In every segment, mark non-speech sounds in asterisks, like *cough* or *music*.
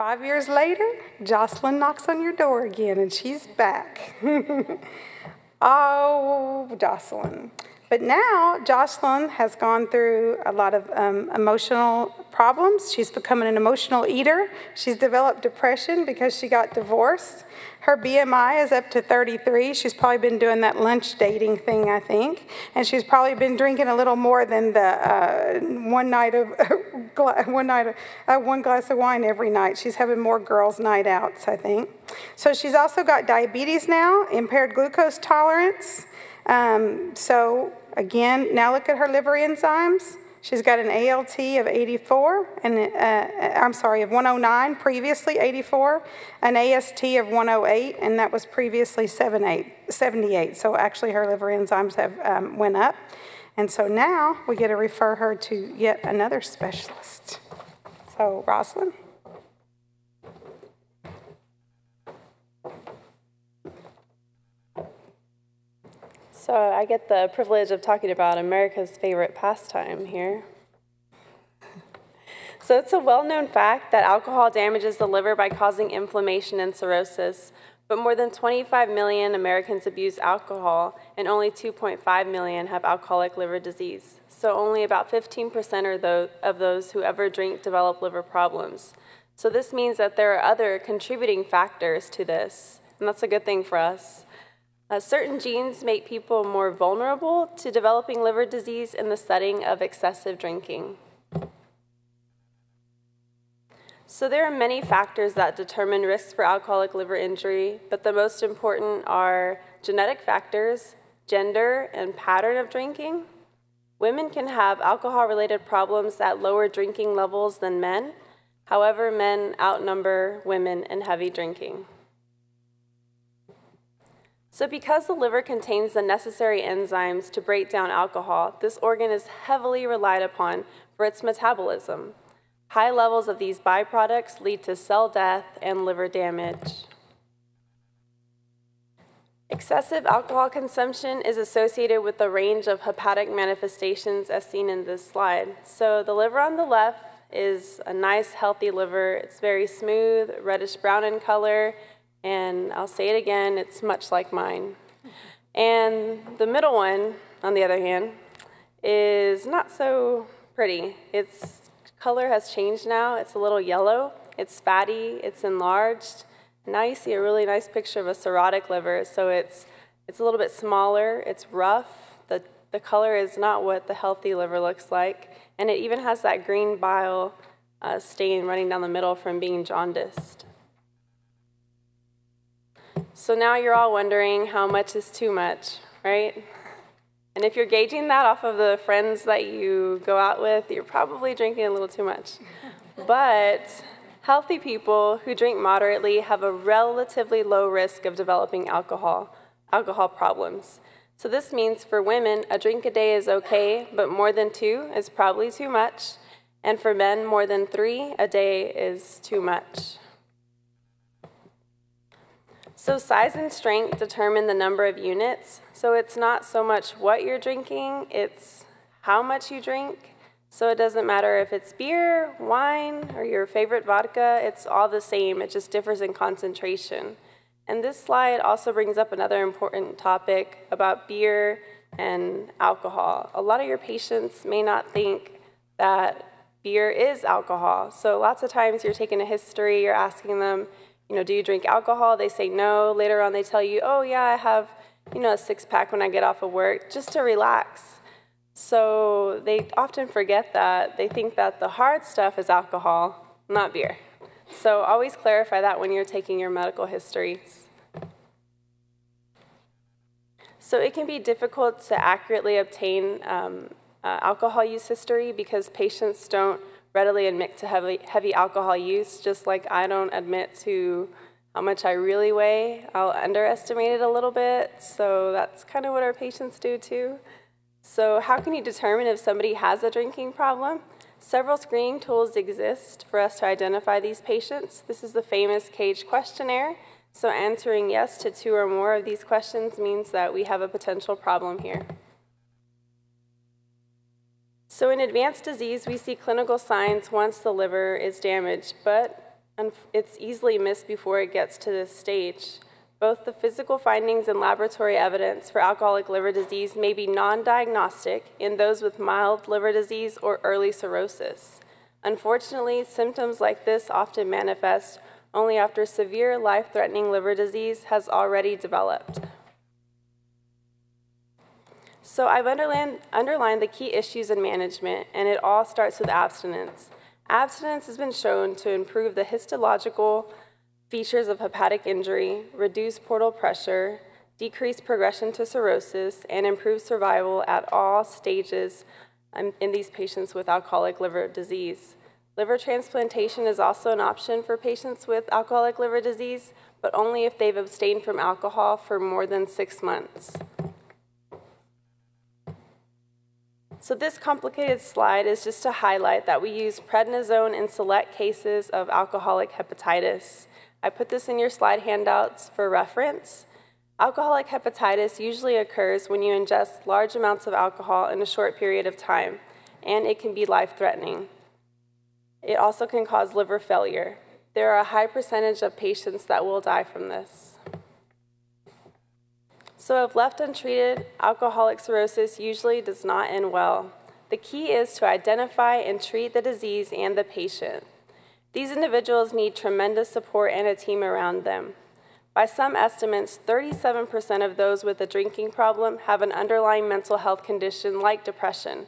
Five years later, Jocelyn knocks on your door again, and she's back. *laughs* oh, Jocelyn. But now, Jocelyn has gone through a lot of um, emotional problems. She's become an emotional eater. She's developed depression because she got divorced. Her BMI is up to 33. She's probably been doing that lunch dating thing, I think. And she's probably been drinking a little more than the uh, one night of *laughs* one night of, uh, one glass of wine every night. She's having more girls' night outs, I think. So she's also got diabetes now, impaired glucose tolerance. Um, so again, now look at her liver enzymes. She's got an ALT of 84, and uh, I'm sorry, of 109, previously 84, an AST of 108, and that was previously 78. So actually her liver enzymes have um, went up. And so now we get to refer her to yet another specialist. So Rossalynn? So I get the privilege of talking about America's favorite pastime here. so it's a well-known fact that alcohol damages the liver by causing inflammation and cirrhosis, but more than 25 million Americans abuse alcohol, and only 2.5 million have alcoholic liver disease. So only about 15% of those who ever drink develop liver problems. So this means that there are other contributing factors to this, and that's a good thing for us. Uh, certain genes make people more vulnerable to developing liver disease in the setting of excessive drinking. So there are many factors that determine risks for alcoholic liver injury, but the most important are genetic factors, gender, and pattern of drinking. Women can have alcohol-related problems at lower drinking levels than men. However, men outnumber women in heavy drinking. So because the liver contains the necessary enzymes to break down alcohol, this organ is heavily relied upon for its metabolism. High levels of these byproducts lead to cell death and liver damage. Excessive alcohol consumption is associated with a range of hepatic manifestations as seen in this slide. So the liver on the left is a nice healthy liver. It's very smooth, reddish brown in color, and I'll say it again, it's much like mine. And the middle one, on the other hand, is not so pretty. Its color has changed now. It's a little yellow. It's fatty. It's enlarged. Now you see a really nice picture of a cirrhotic liver. So it's, it's a little bit smaller. It's rough. The, the color is not what the healthy liver looks like. And it even has that green bile uh, stain running down the middle from being jaundiced. So now you're all wondering how much is too much, right? And if you're gauging that off of the friends that you go out with, you're probably drinking a little too much. But healthy people who drink moderately have a relatively low risk of developing alcohol, alcohol problems. So this means for women, a drink a day is okay, but more than two is probably too much. And for men, more than three a day is too much. So size and strength determine the number of units. So it's not so much what you're drinking, it's how much you drink. So it doesn't matter if it's beer, wine, or your favorite vodka, it's all the same, it just differs in concentration. And this slide also brings up another important topic about beer and alcohol. A lot of your patients may not think that beer is alcohol. So lots of times you're taking a history, you're asking them, you know, do you drink alcohol? They say no. Later on, they tell you, oh, yeah, I have, you know, a six pack when I get off of work, just to relax. So they often forget that. They think that the hard stuff is alcohol, not beer. So always clarify that when you're taking your medical histories. So it can be difficult to accurately obtain um, uh, alcohol use history because patients don't readily admit to heavy, heavy alcohol use, just like I don't admit to how much I really weigh. I'll underestimate it a little bit, so that's kind of what our patients do too. So how can you determine if somebody has a drinking problem? Several screening tools exist for us to identify these patients. This is the famous CAGE questionnaire. So answering yes to two or more of these questions means that we have a potential problem here. So in advanced disease, we see clinical signs once the liver is damaged, but it's easily missed before it gets to this stage. Both the physical findings and laboratory evidence for alcoholic liver disease may be non diagnostic in those with mild liver disease or early cirrhosis. Unfortunately, symptoms like this often manifest only after severe life threatening liver disease has already developed. So, I've underlined, the key issues in management, and it all starts with abstinence. Abstinence has been shown to improve the histological features of hepatic injury, reduce portal pressure, decrease progression to cirrhosis, and improve survival at all stages um, in these patients with alcoholic liver disease. Liver transplantation is also an option for patients with alcoholic liver disease, but only if they've abstained from alcohol for more than six months. So this complicated slide is just to highlight that we use prednisone in select cases of alcoholic hepatitis. I put this in your slide handouts for reference. Alcoholic hepatitis usually occurs when you ingest large amounts of alcohol in a short period of time, and it can be life-threatening. It also can cause liver failure. There are a high percentage of patients that will die from this. So if left untreated, alcoholic cirrhosis usually does not end well. The key is to identify and treat the disease and the patient. These individuals need tremendous support and a team around them. By some estimates, 37% of those with a drinking problem have an underlying mental health condition like depression.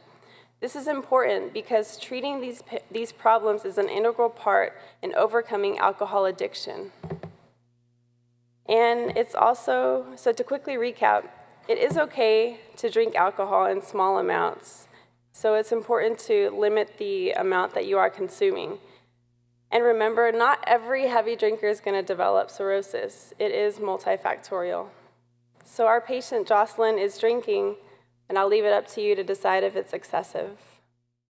This is important because treating these, these problems is an integral part in overcoming alcohol addiction. And it's also, so to quickly recap, it is okay to drink alcohol in small amounts. So it's important to limit the amount that you are consuming. And remember, not every heavy drinker is going to develop cirrhosis. It is multifactorial. So our patient, Jocelyn, is drinking, and I'll leave it up to you to decide if it's excessive.